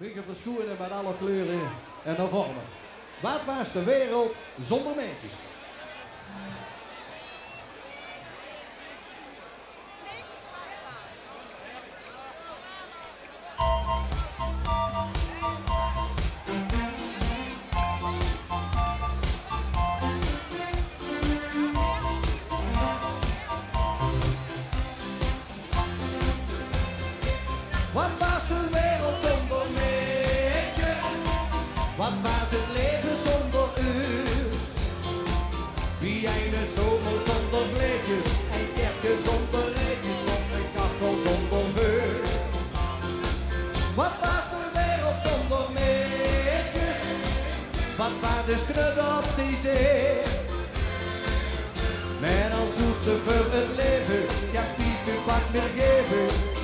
Muggen verschoenen met alle kleuren en de vormen. Wat was de wereld zonder meisjes? Wat was de wereld zonder Zomer zonder bleekjes en kerken zonder rijtjes of een kachel zonder vuur? Wat was de wereld zonder meisjes? Wat was de skrud op die zee? Met als zoetste voor het leven, ja Piet, u pak meer geven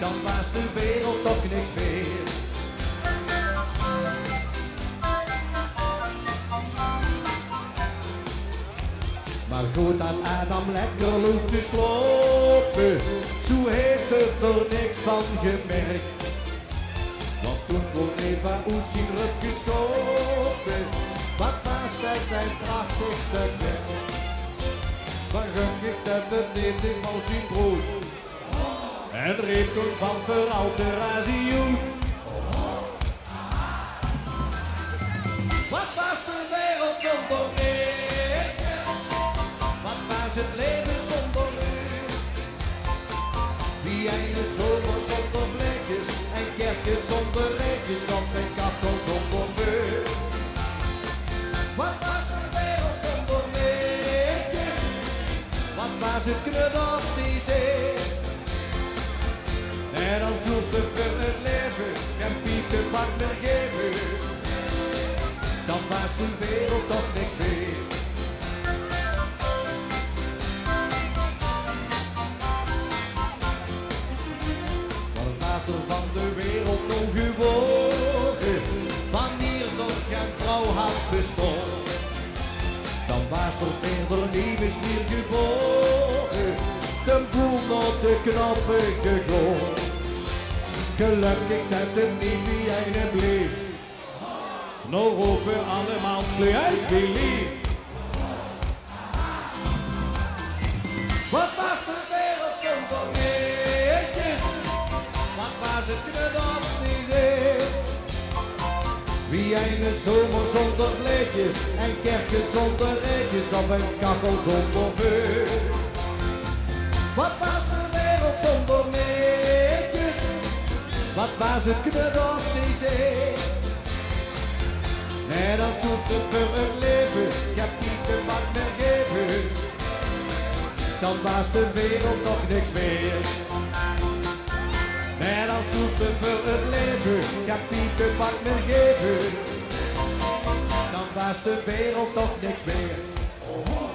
dan was de wereld toch niks meer. Goed dat Adam lekker loopt te slopen, zo heeft het er niks van gemerkt. Want toen kon Eva uit zijn rug geschoten, wat was dat zijn prachtigste werk. Waarom ik dat het neemt van zijn brood, en reed toen van vooruit de Wie een zomer zonder blikjes en kerken zonder leedjes of een kachel zonder vuur? Wat was de wereld zonder meisjes? Wat was het knud op die zee? En als zoeste voor het leven geen piepen meer geven, dan was de wereld toch niks meer. Van de wereld nog geworden, wanneer toch geen vrouw had bestond? Dan was er verder niet meer geboren, de boel op de knoppen geklommen. Gelukkig dat het niet wie een bleef. Nou roepen allemaal slee uit wie lief. Wat was de wereld zonder meisjes? Wie een zomer zonder bleekjes en kerken zonder rijtjes of een kachel zonder vuur? Wat was de wereld zonder meisjes? Wat was het knud op die zee? En als zoetste voor het leven, ik heb niet wat meer geven. Dan was de wereld toch niks meer. Zoetste voor het leven, niet de wat meer geven. Dan was de wereld toch niks meer.